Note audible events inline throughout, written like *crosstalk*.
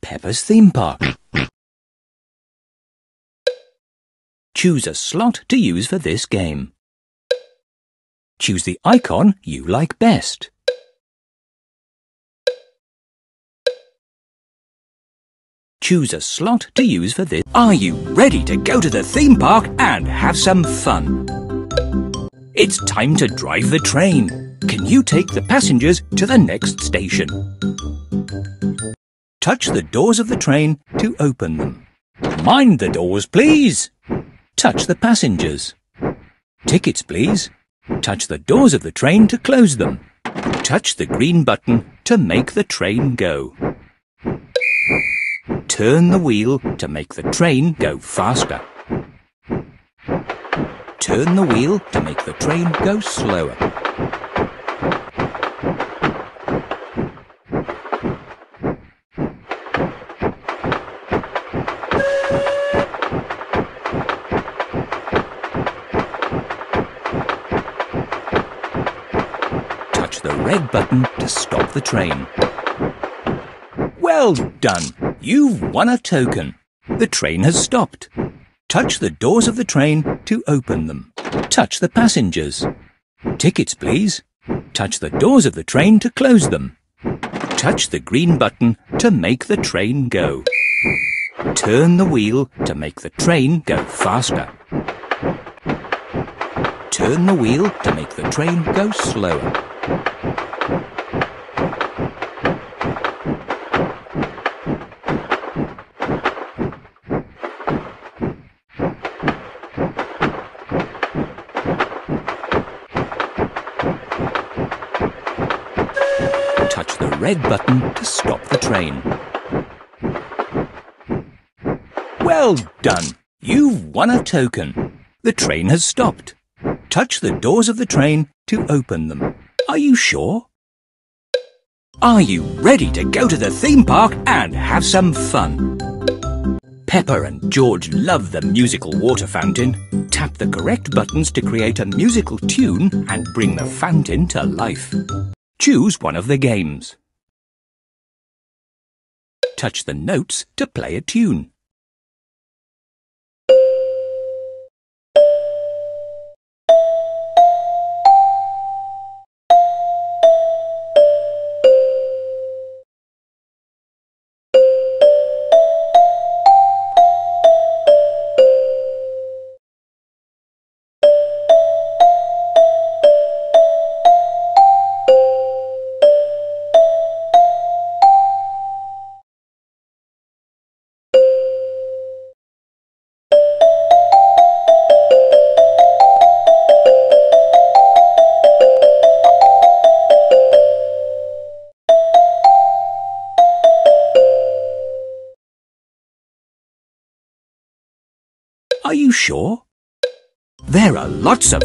Peppa's theme park. Choose a slot to use for this game. Choose the icon you like best. Choose a slot to use for this. Are you ready to go to the theme park and have some fun? It's time to drive the train. Can you take the passengers to the next station? Touch the doors of the train to open them. Mind the doors, please. Touch the passengers. Tickets, please. Touch the doors of the train to close them. Touch the green button to make the train go. Turn the wheel to make the train go faster. Turn the wheel to make the train go slower. Touch the red button to stop the train. Well done! You've won a token. The train has stopped. Touch the doors of the train to open them. Touch the passengers. Tickets, please. Touch the doors of the train to close them. Touch the green button to make the train go. Turn the wheel to make the train go faster. Turn the wheel to make the train go slower. Touch the red button to stop the train. Well done! You've won a token. The train has stopped. Touch the doors of the train to open them. Are you sure? Are you ready to go to the theme park and have some fun? Peppa and George love the musical water fountain. Tap the correct buttons to create a musical tune and bring the fountain to life. Choose one of the games. Touch the notes to play a tune. Sure? There are lots of...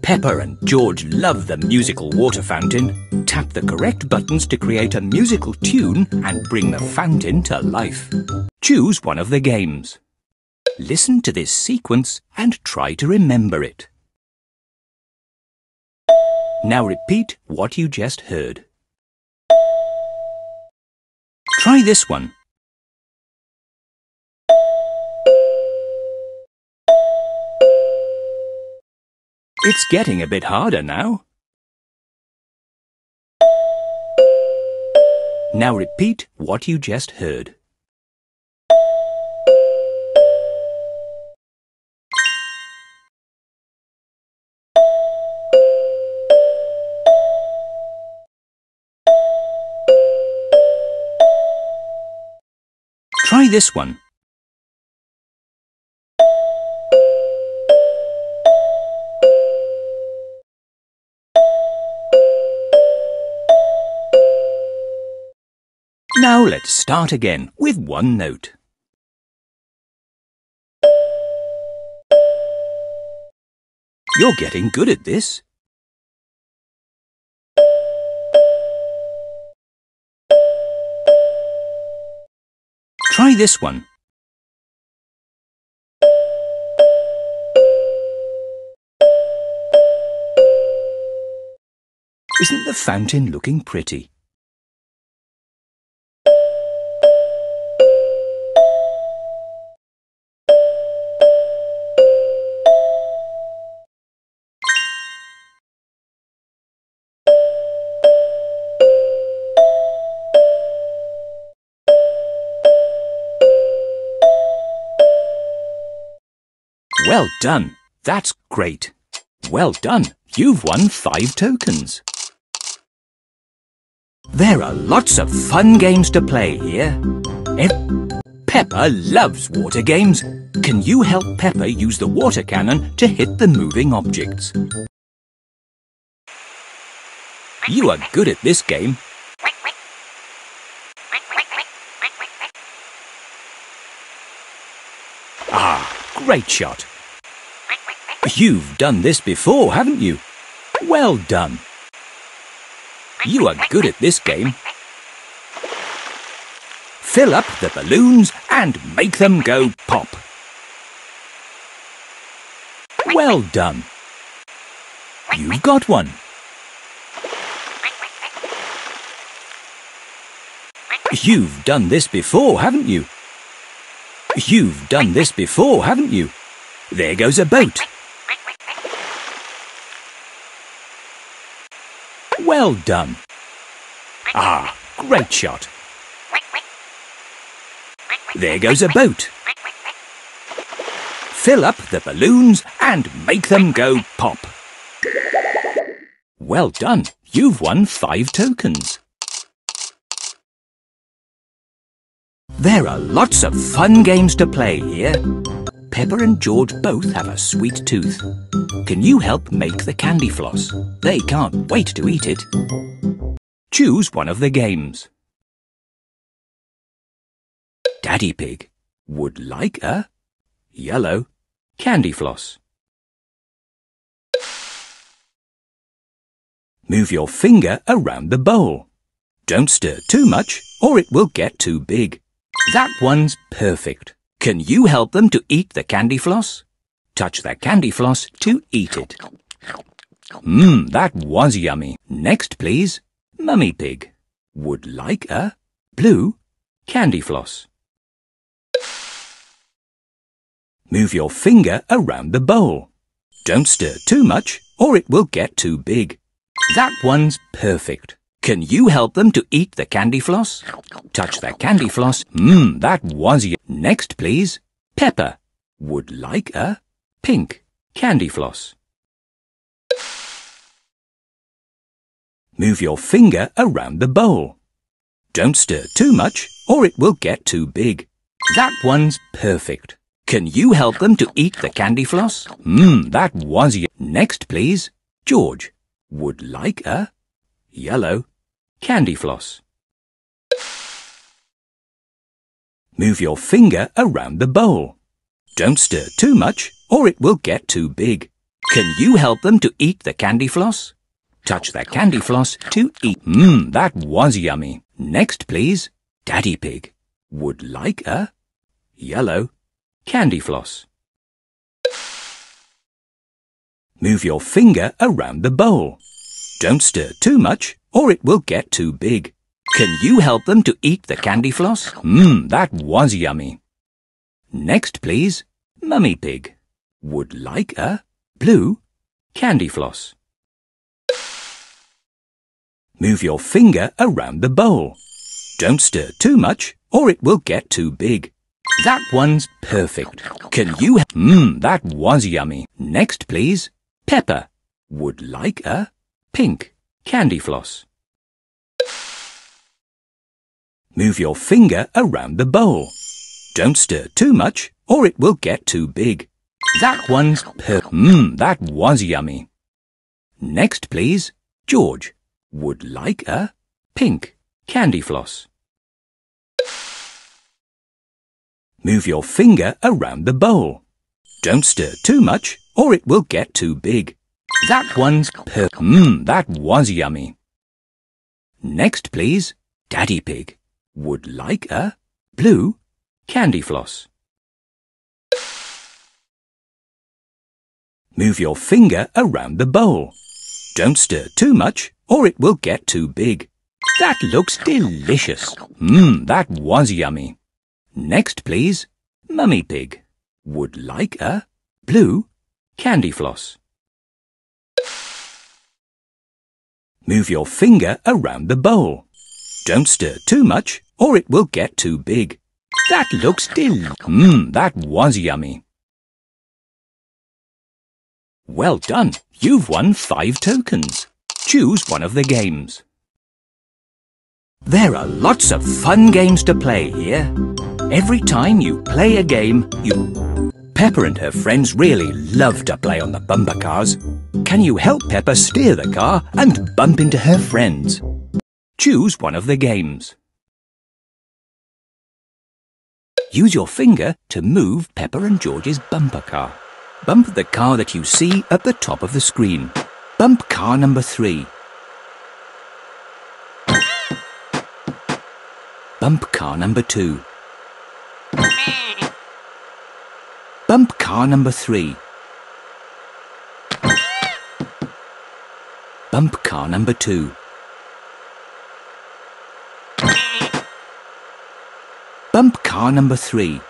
Peppa and George love the musical water fountain. Tap the correct buttons to create a musical tune and bring the fountain to life. Choose one of the games. Listen to this sequence and try to remember it. Now repeat what you just heard. Try this one. It's getting a bit harder now. Now repeat what you just heard. Try this one. Let's start again with one note. You're getting good at this. Try this one. Isn't the fountain looking pretty? Well done. That's great. Well done. You've won five tokens. There are lots of fun games to play here. If Peppa loves water games. Can you help Peppa use the water cannon to hit the moving objects? You are good at this game. Ah, great shot. You've done this before, haven't you? Well done. You are good at this game. Fill up the balloons and make them go pop. Well done. You've got one. You've done this before, haven't you? You've done this before, haven't you? There goes a boat. Well done. Ah, great shot. There goes a boat. Fill up the balloons and make them go pop. Well done. You've won five tokens. There are lots of fun games to play here. Peppa and George both have a sweet tooth. Can you help make the candy floss? They can't wait to eat it. Choose one of the games. Daddy Pig would like a yellow candy floss. Move your finger around the bowl. Don't stir too much or it will get too big. That one's perfect. Can you help them to eat the candy floss? Touch the candy floss to eat it. Mmm, that was yummy. Next, please. Mummy Pig would like a blue candy floss. Move your finger around the bowl. Don't stir too much or it will get too big. That one's perfect. Can you help them to eat the candy floss? Touch the candy floss. Mmm, that was you. Next, please. Peppa would like a pink candy floss. Move your finger around the bowl. Don't stir too much or it will get too big. That one's perfect. Can you help them to eat the candy floss? Mmm, that was you. Next, please. George would like a yellow candy floss. Move your finger around the bowl. Don't stir too much or it will get too big. Can you help them to eat the candy floss? Touch the candy floss to eat. Mmm, that was yummy. Next, please. Daddy Pig would like a yellow candy floss. Move your finger around the bowl. Don't stir too much or it will get too big. Can you help them to eat the candy floss? Mmm, that was yummy. Next, please. Mummy Pig would like a blue candy floss. Move your finger around the bowl. Don't stir too much or it will get too big. That one's perfect. Can you... Mmm, that was yummy. Next, please. Peppa would like a pink candy floss. Move your finger around the bowl. Don't stir too much or it will get too big. That one's per... Mmm, that was yummy. Next, please. George would like a pink candy floss. Move your finger around the bowl. Don't stir too much or it will get too big. That one's per... Mmm, that was yummy. Next, please. Daddy Pig would like a blue candy floss. Move your finger around the bowl. Don't stir too much or it will get too big. That looks delicious. Mmm, that was yummy. Next, please, Mummy Pig would like a blue candy floss. Move your finger around the bowl. Don't stir too much or it will get too big. That looks del... Mmm, that was yummy. Well done. You've won five tokens. Choose one of the games. There are lots of fun games to play here. Every time you play a game, you... Peppa and her friends really love to play on the bumper cars. Can you help Peppa steer the car and bump into her friends? Choose one of the games. Use your finger to move Peppa and George's bumper car. Bump the car that you see at the top of the screen. Bump car number three. Bump car number two. Bump car number three. Bump car number two. Bump car number three.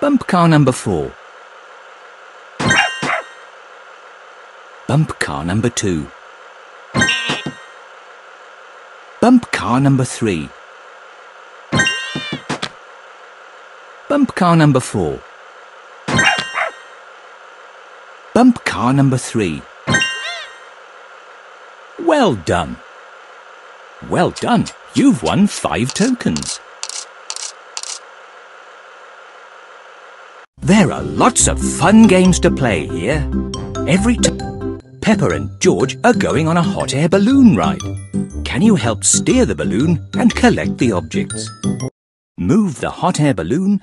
Bump car number four. Bump car number two. Bump car number three. Bump car number four. Bump car number three. Well done. Well done. You've won five tokens. There are lots of fun games to play here. Every time Peppa and George are going on a hot air balloon ride. Can you help steer the balloon and collect the objects? Move the hot air balloon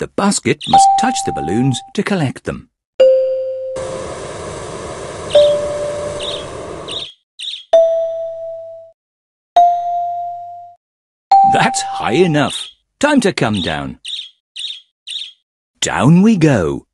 The basket must touch the balloons to collect them. That's high enough. Time to come down. Down we go.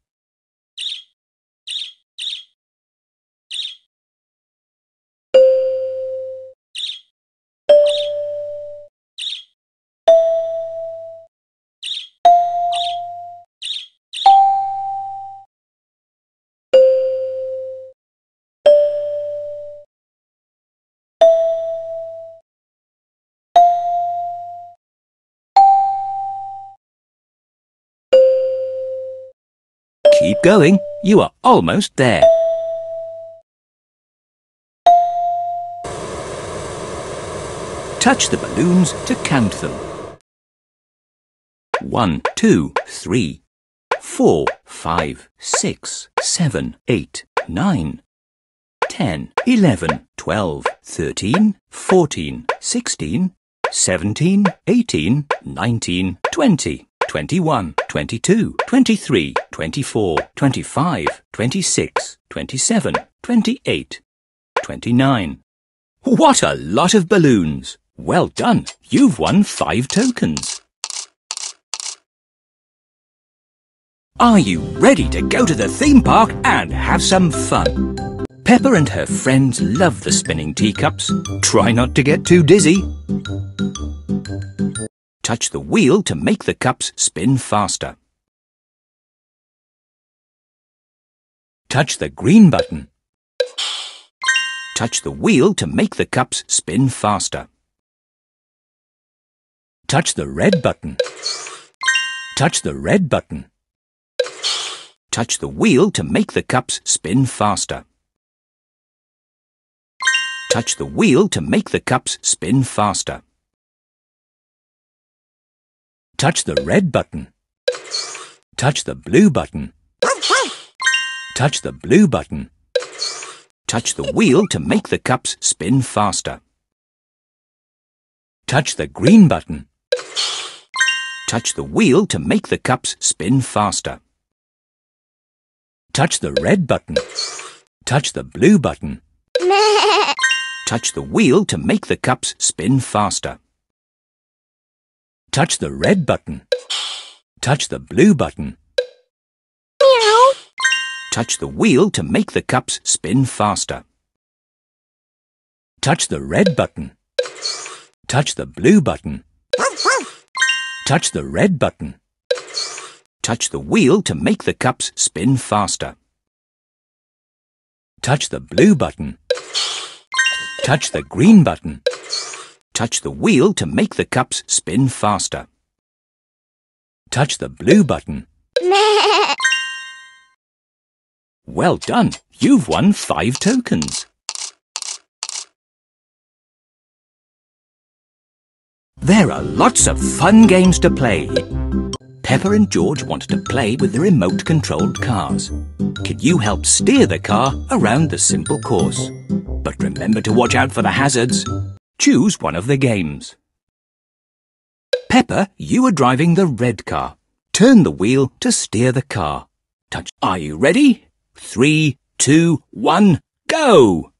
Keep going. You are almost there. Touch the balloons to count them. One, two, three, four, five, six, seven, eight, nine, ten, eleven, twelve, thirteen, fourteen, sixteen, seventeen, eighteen, nineteen, twenty. 21, 22, 23, 24, 25, 26, 27, 28, 29. What a lot of balloons! Well done! You've won five tokens. Are you ready to go to the theme park and have some fun? Peppa and her friends love the spinning teacups. Try not to get too dizzy. Touch the wheel to make the cups spin faster. Touch the green button. Touch the wheel to make the cups spin faster. Touch the red button. Touch the red button. Touch the wheel to make the cups spin faster. Touch the wheel to make the cups spin faster. Touch the red button. Touch the blue button. Touch the blue button. Touch the wheel to make the cups spin faster. Touch the green button. Touch the wheel to make the cups spin faster. Touch the red button. Touch the blue button. *laughs* Touch the wheel to make the cups spin faster. Touch the red button. Touch the blue button. Meow. Touch the wheel to make the cups spin faster. Touch the red button. Touch the blue button. Touch the red button. Touch the wheel to make the cups spin faster. Touch the blue button. Touch the green button. Touch the wheel to make the cups spin faster. Touch the blue button. *laughs* Well done. You've won five tokens. There are lots of fun games to play. Peppa and George wanted to play with the remote-controlled cars. Can you help steer the car around the simple course? But remember to watch out for the hazards. Choose one of the games. Peppa, you are driving the red car. Turn the wheel to steer the car. Touch. Are you ready? Three, two, one, go!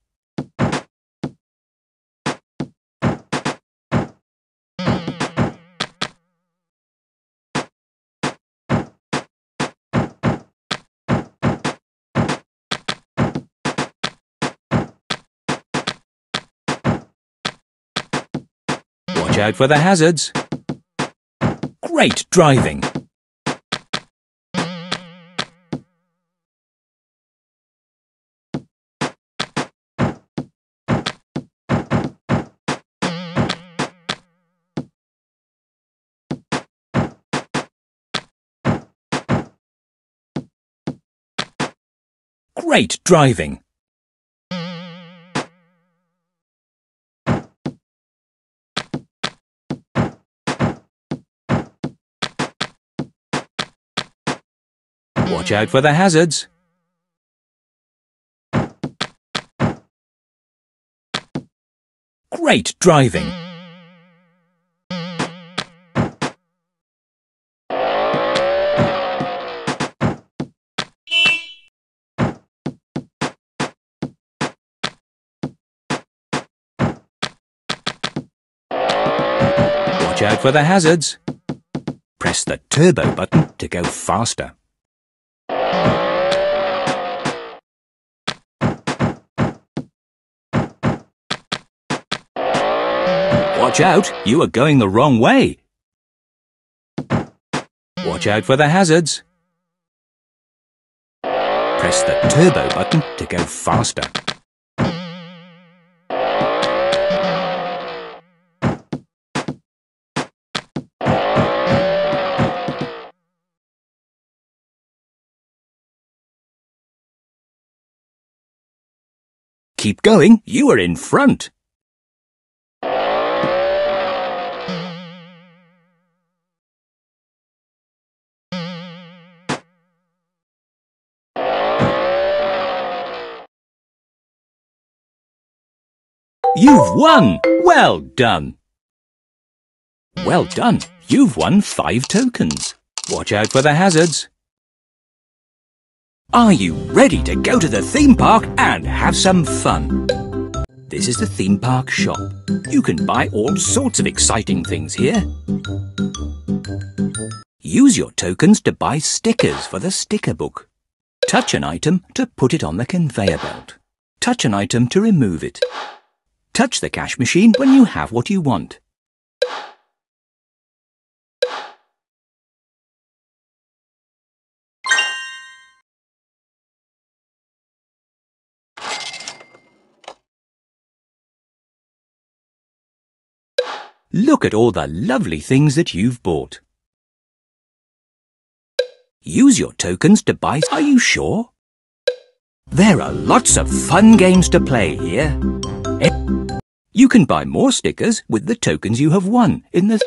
Watch out for the hazards. Great driving. Great driving. Watch out for the hazards. Great driving. Watch out for the hazards. Press the turbo button to go faster. Watch out, you are going the wrong way. Watch out for the hazards. Press the turbo button to go faster. Keep going, you are in front. You've won! Well done! Well done! You've won five tokens. Watch out for the hazards. Are you ready to go to the theme park and have some fun? This is the theme park shop. You can buy all sorts of exciting things here. Use your tokens to buy stickers for the sticker book. Touch an item to put it on the conveyor belt. Touch an item to remove it. Touch the cash machine when you have what you want. Look at all the lovely things that you've bought. Use your tokens to buy. Are you sure? There are lots of fun games to play here. You can buy more stickers with the tokens you have won in the...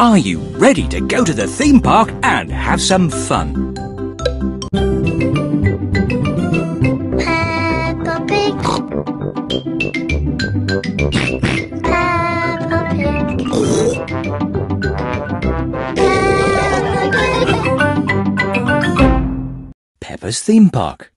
Are you ready to go to the theme park and have some fun? Peppa Pig. Peppa Pig. Peppa Pig. Peppa's theme park.